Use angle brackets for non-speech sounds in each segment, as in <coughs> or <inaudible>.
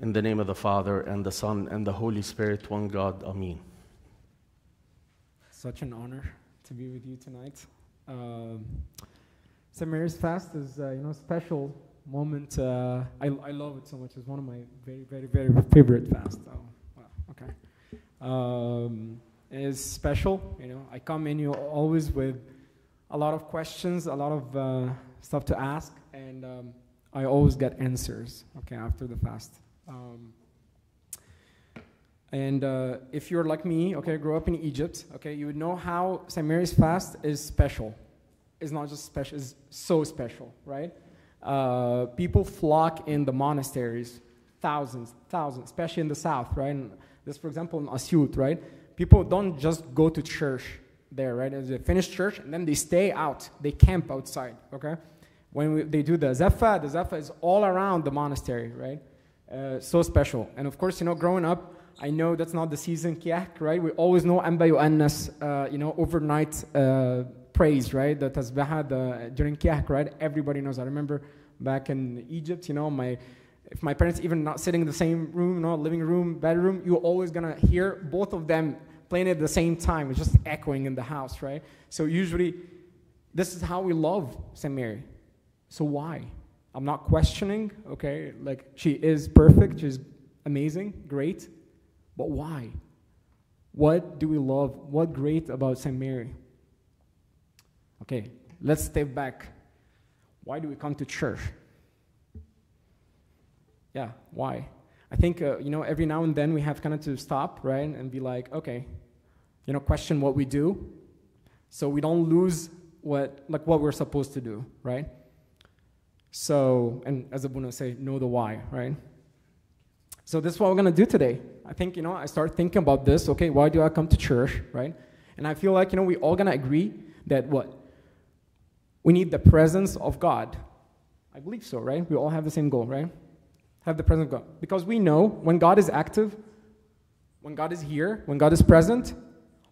In the name of the Father, and the Son, and the Holy Spirit, one God. Amen. Such an honor to be with you tonight. Um, St. Mary's Fast is, uh, you know, a special moment. Uh, I, I love it so much. It's one of my very, very, very favorite fasts. Oh, wow, okay. Um, it's special, you know. I come in you always with a lot of questions, a lot of uh, stuff to ask, and um, I always get answers, okay, after the fast. Um, and uh, if you're like me, okay, grew up in Egypt, okay, you would know how St. Mary's fast is special. It's not just special, it's so special, right? Uh, people flock in the monasteries, thousands, thousands, especially in the south, right? And this, for example, in Asyut, right? People don't just go to church there, right? They finish church and then they stay out, they camp outside, okay? When we, they do the Zaffa, the Zaffa is all around the monastery, right? Uh, so special. And of course, you know, growing up, I know that's not the season kiyak, right? We always know Amba Yoannas, uh, you know, overnight uh, praise, right? The tasbih the, during kiyak, right? Everybody knows. I remember back in Egypt, you know, my if my parents even not sitting in the same room, you know, living room, bedroom, you're always gonna hear both of them playing at the same time. It's just echoing in the house, right? So usually, this is how we love St. Mary. So why? I'm not questioning, okay? Like, she is perfect, she's amazing, great. But why? What do we love? What great about St. Mary? Okay, let's step back. Why do we come to church? Yeah, why? I think, uh, you know, every now and then we have kind of to stop, right, and be like, okay, you know, question what we do so we don't lose what, like, what we're supposed to do, right? So, and as Abuna say, know the why, right? So this is what we're gonna do today. I think, you know, I start thinking about this, okay, why do I come to church, right? And I feel like, you know, we all gonna agree that what? We need the presence of God. I believe so, right? We all have the same goal, right? Have the presence of God. Because we know when God is active, when God is here, when God is present,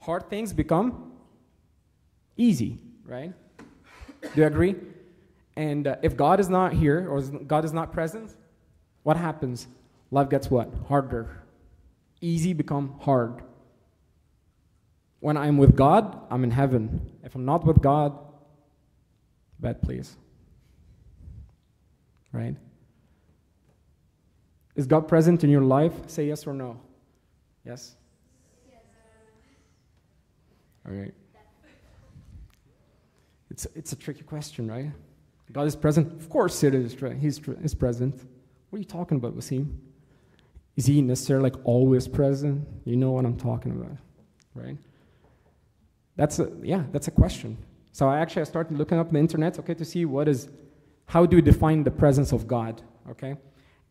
hard things become easy, right? Do you agree? And uh, if God is not here or God is not present, what happens? Life gets what? Harder. Easy become hard. When I'm with God, I'm in heaven. If I'm not with God, bad place. Right? Is God present in your life? Say yes or no. Yes? All right. It's, it's a tricky question, right? God is present? Of course it is. He's, he's present. What are you talking about, Wasim? Is he necessarily like always present? You know what I'm talking about, right? That's a, yeah, that's a question. So I actually I started looking up the internet, okay, to see what is, how do you define the presence of God, okay?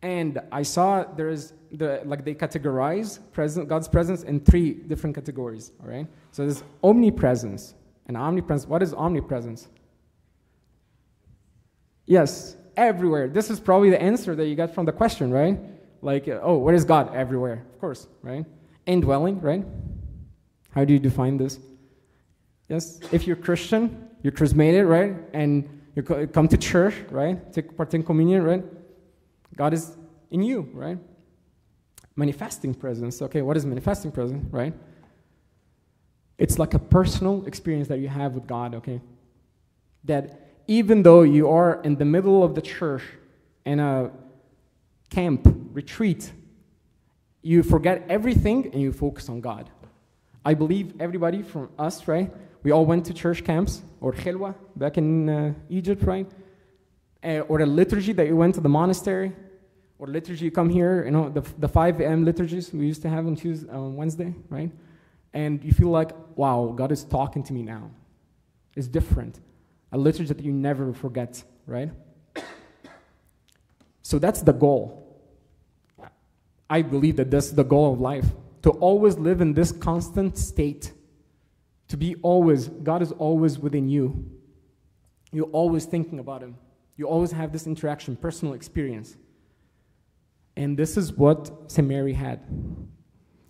And I saw there is the like they categorize present, God's presence in three different categories, all right? So there's omnipresence and omnipresence. What is omnipresence? Yes, everywhere. This is probably the answer that you got from the question, right? Like, uh, oh, where is God? Everywhere, of course, right? Indwelling, right? How do you define this? Yes, if you're Christian, you're charismatic, right? And you come to church, right? Take part in communion, right? God is in you, right? Manifesting presence. Okay, what is manifesting presence, right? It's like a personal experience that you have with God, okay? That even though you are in the middle of the church in a camp, retreat, you forget everything and you focus on God. I believe everybody from us, right? We all went to church camps or khilwa back in uh, Egypt, right? Uh, or the liturgy that you went to the monastery, or liturgy you come here, you know, the, the 5 a.m. liturgies we used to have on Tuesday, on Wednesday, right? And you feel like, wow, God is talking to me now. It's different a liturgy that you never forget, right? So that's the goal. I believe that that's the goal of life to always live in this constant state, to be always, God is always within you. You're always thinking about Him. You always have this interaction, personal experience. And this is what St. Mary had.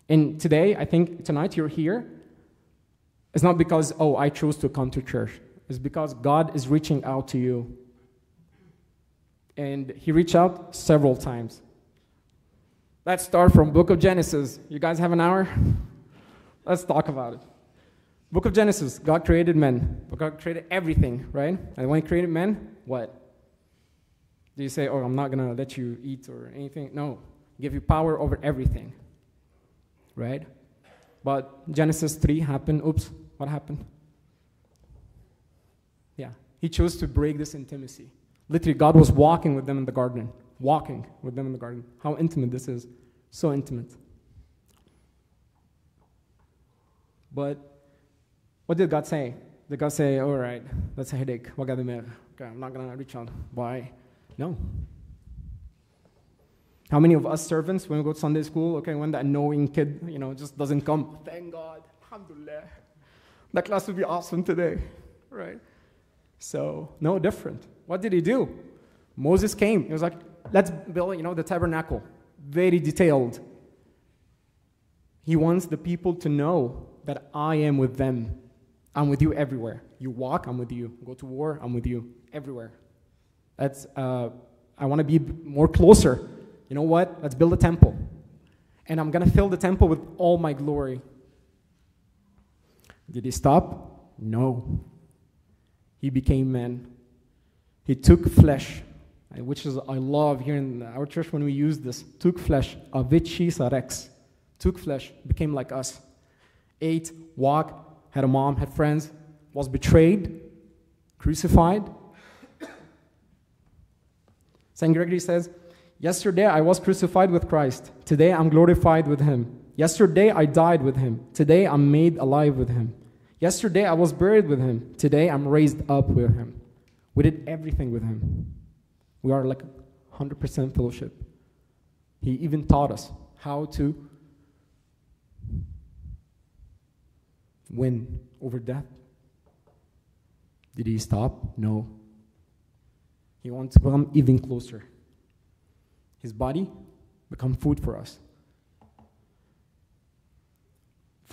And today, I think tonight you're here. It's not because, oh, I chose to come to church is because God is reaching out to you. And He reached out several times. Let's start from book of Genesis. You guys have an hour? Let's talk about it. Book of Genesis, God created men. God created everything, right? And when he created men, what? Do you say, oh, I'm not going to let you eat or anything? No. Give you power over everything, right? But Genesis 3 happened. Oops, what happened? He chose to break this intimacy. Literally, God was walking with them in the garden, walking with them in the garden. How intimate this is. So intimate. But what did God say? Did God say, all right, that's a headache. Okay, I'm not going to reach out. Why? No. How many of us servants, when we go to Sunday school, okay, when that annoying kid, you know, just doesn't come, thank God, alhamdulillah. That class would be awesome today, right? So, no different. What did he do? Moses came. He was like, let's build, you know, the tabernacle. Very detailed. He wants the people to know that I am with them. I'm with you everywhere. You walk, I'm with you. Go to war, I'm with you. Everywhere. That's, uh, I want to be more closer. You know what? Let's build a temple. And I'm going to fill the temple with all my glory. Did he stop? No. He became man. He took flesh, uh, which is, I love here in our church when we use this. Took flesh, avici sarex. Took flesh, became like us. Ate, walked, had a mom, had friends, was betrayed, crucified, <coughs> St. Gregory says, Yesterday I was crucified with Christ. Today I'm glorified with him. Yesterday I died with him. Today I'm made alive with him. Yesterday I was buried with him. Today I'm raised up with him. We did everything with him. We are like 100% fellowship. He even taught us how to win over death. Did he stop? No. He wants to come even closer. His body become food for us.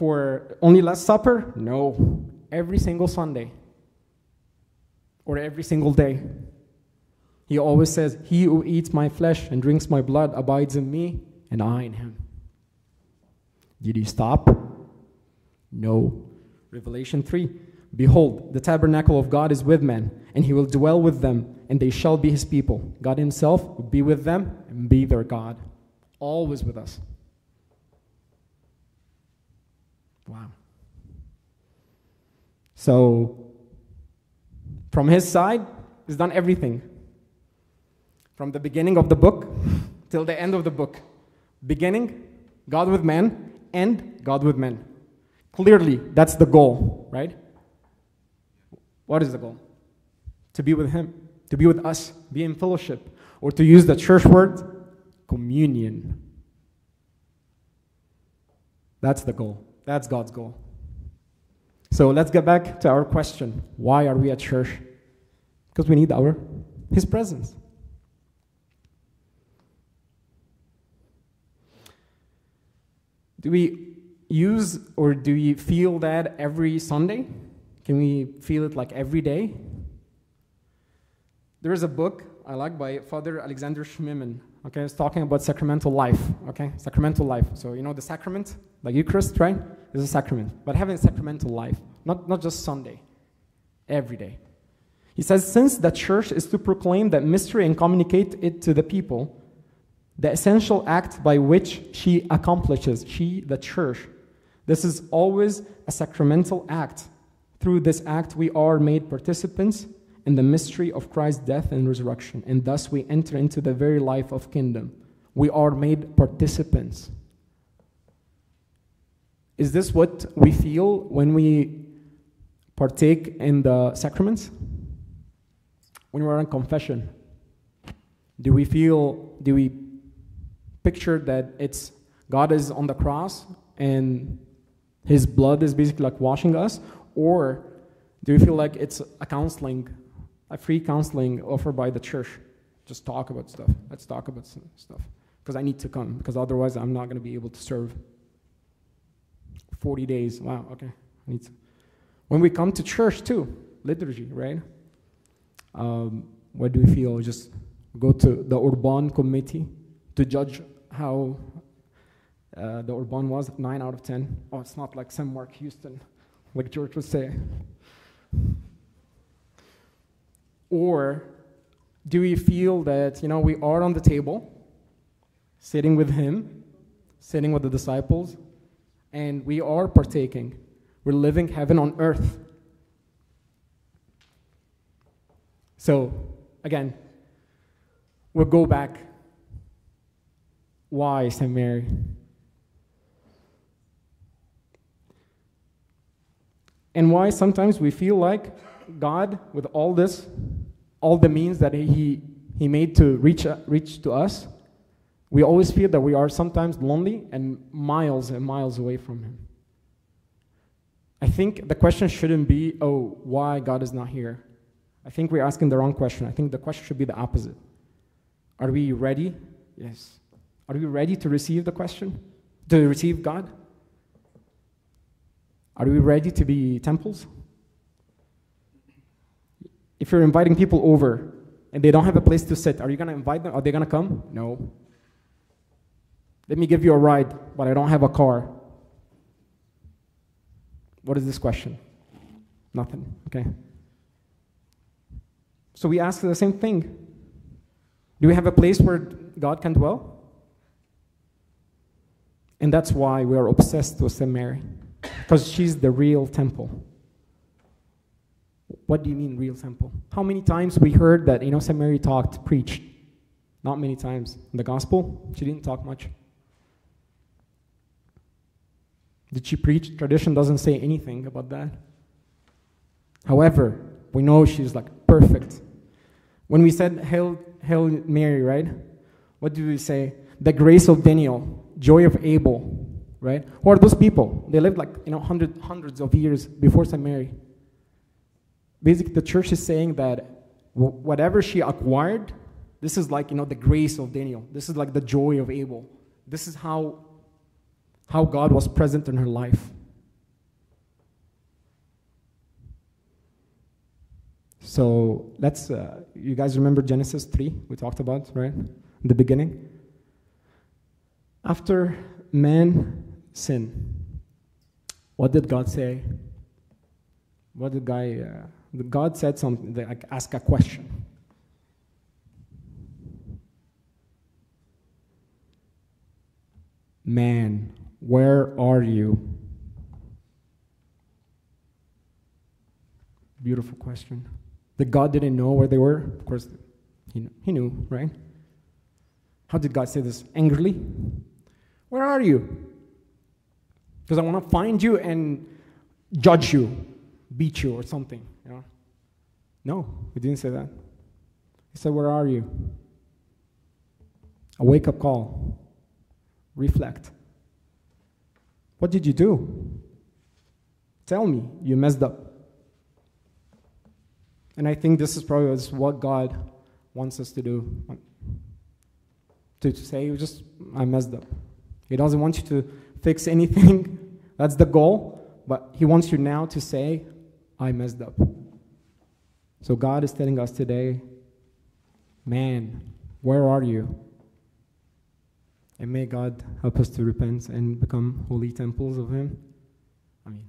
For only Last Supper? No. Every single Sunday or every single day. He always says, He who eats my flesh and drinks my blood abides in me, and I in him. Did he stop? No. Revelation 3 Behold, the tabernacle of God is with men, and he will dwell with them, and they shall be his people. God himself will be with them and be their God. Always with us. Wow. So, from his side, he's done everything. From the beginning of the book till the end of the book. Beginning, God with man, end, God with men. Clearly, that's the goal, right? What is the goal? To be with Him, to be with us, be in fellowship, or to use the church word, communion. That's the goal. That's God's goal. So let's get back to our question. Why are we at church? Because we need our his presence. Do we use or do we feel that every Sunday? Can we feel it like every day? There is a book I like by Father Alexander Schmemann. Okay, it's talking about sacramental life. Okay, sacramental life. So you know the sacrament, the Eucharist, right? Is a sacrament, but having a sacramental life, not not just Sunday, every day. He says, since the church is to proclaim that mystery and communicate it to the people, the essential act by which she accomplishes, she, the church, this is always a sacramental act through this act, we are made participants in the mystery of Christ's death and resurrection, and thus we enter into the very life of kingdom. We are made participants. Is this what we feel when we partake in the sacraments? When we're in confession? Do we feel, do we picture that it's God is on the cross and his blood is basically like washing us? Or do we feel like it's a counseling, a free counseling offered by the church? Just talk about stuff. Let's talk about stuff. Because I need to come, because otherwise I'm not going to be able to serve. 40 days. Wow, okay. I need to. When we come to church too, liturgy, right? Um, what do we feel? Just go to the Orban committee to judge how uh, the Orban was, 9 out of 10. Oh, it's not like St. Mark Houston, like George would say. Or do we feel that, you know, we are on the table, sitting with him, sitting with the disciples, and we are partaking. We're living heaven on earth. So, again, we'll go back. Why St. Mary? And why sometimes we feel like God, with all this, all the means that He, he made to reach, uh, reach to us, we always feel that we are sometimes lonely and miles and miles away from Him. I think the question shouldn't be, oh, why God is not here. I think we're asking the wrong question. I think the question should be the opposite. Are we ready? Yes. Are we ready to receive the question? To receive God? Are we ready to be temples? If you're inviting people over and they don't have a place to sit, are you going to invite them? Are they going to come? No. Let me give you a ride, but I don't have a car. What is this question? Nothing, okay? So we ask the same thing Do we have a place where God can dwell? And that's why we are obsessed with St. Mary, because she's the real temple. What do you mean, real temple? How many times we heard that, you know, St. Mary talked, preached? Not many times. In the gospel, she didn't talk much. Did she preach? Tradition doesn't say anything about that. However, we know she's like perfect. When we said Hail, Hail Mary, right? What do we say? The grace of Daniel, joy of Abel, right? Who are those people? They lived like, you know, hundred, hundreds of years before St. Mary. Basically, the church is saying that whatever she acquired, this is like, you know, the grace of Daniel. This is like the joy of Abel. This is how how God was present in her life. So let's, uh, you guys remember Genesis 3, we talked about, right? In the beginning. After man sinned, what did God say? What did God, uh, God said something, like ask a question. Man, where are you? Beautiful question. The God didn't know where they were. Of course, he, he knew, right? How did God say this? Angrily? Where are you? Because I want to find you and judge you, beat you, or something. You know? No, he didn't say that. He said, Where are you? A wake up call. Reflect. What did you do? Tell me, you messed up. And I think this is probably what God wants us to do. To, to say, just, I messed up. He doesn't want you to fix anything. <laughs> That's the goal. But He wants you now to say, I messed up. So God is telling us today, man, where are you? And may God help us to repent and become holy temples of Him. Amen.